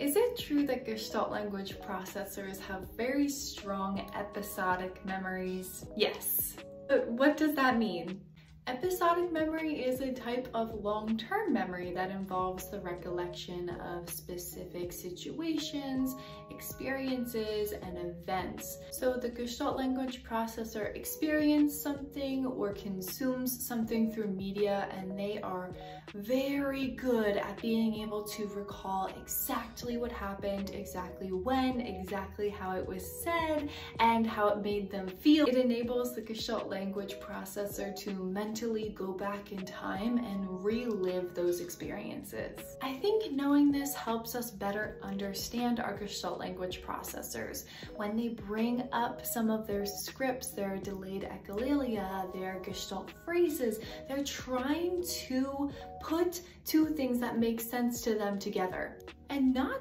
Is it true that Gestalt language processors have very strong episodic memories? Yes. But what does that mean? Episodic memory is a type of long-term memory that involves the recollection of specific situations, experiences, and events. So the Gestalt language processor experiences something or consumes something through media and they are very good at being able to recall exactly what happened, exactly when, exactly how it was said, and how it made them feel. It enables the Gestalt language processor to mentally go back in time and relive those experiences. I think knowing this helps us better understand our Gestalt language processors. When they bring up some of their scripts, their delayed echolalia, their Gestalt phrases, they're trying to put two things that make sense to them together. And not